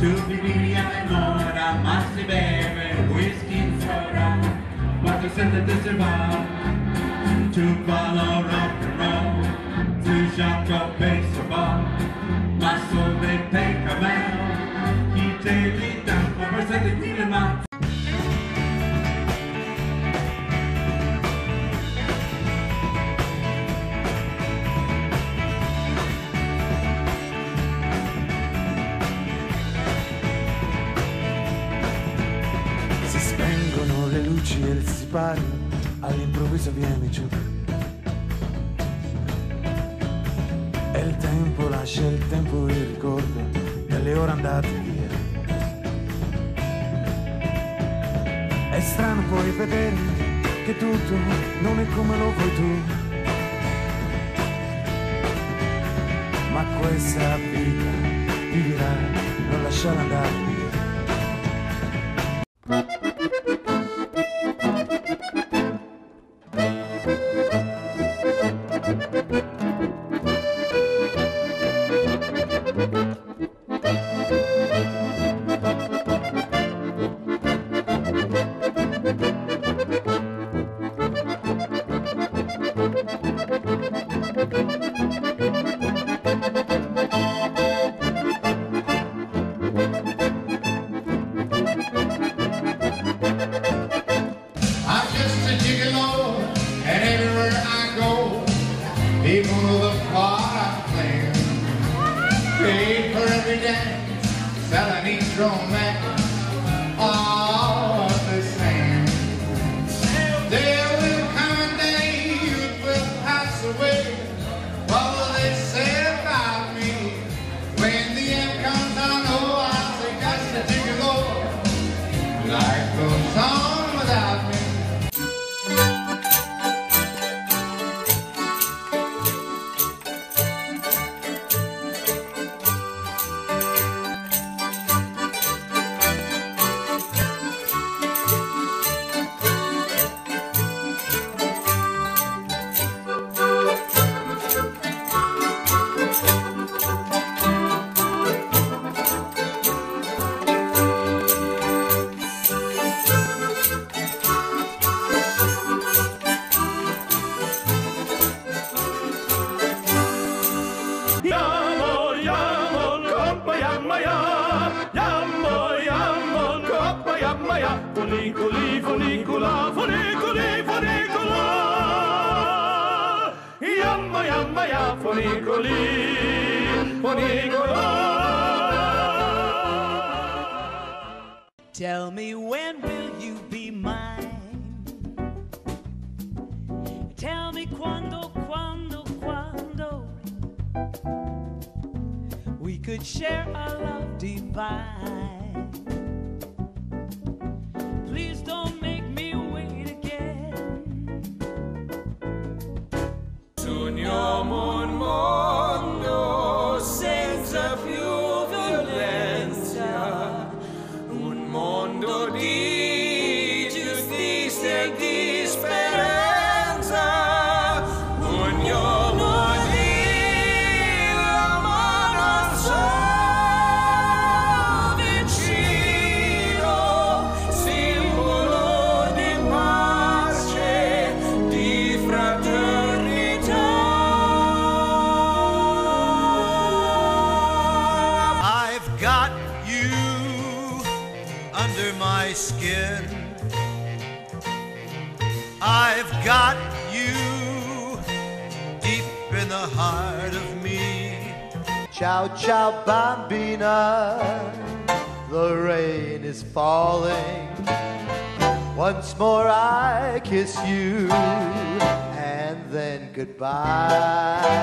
To be an honor, I must be bearing whiskey and soda. But to set the disavow, to follow rock and roll, to shock your baseball. My soul may take a mail. He daily down for presenting me to my luci e il sipario, all'improvviso vieni giù. E il tempo lascia il tempo il ricordo delle ore andate via. È strano poi vedere che tutto non è come lo vuoi tu. Ma questa vita ti dirà non lasciare andare via. Each romance, all the same. There will come a day you will pass away. What will they say about me? When the end comes, I know I'll say "Gosh, just a gigolo. Life goes on without me. Tell me when will you be mine? Could share our love divine. Skin. I've got you deep in the heart of me. Ciao, ciao, bambina. The rain is falling. Once more I kiss you, and then goodbye.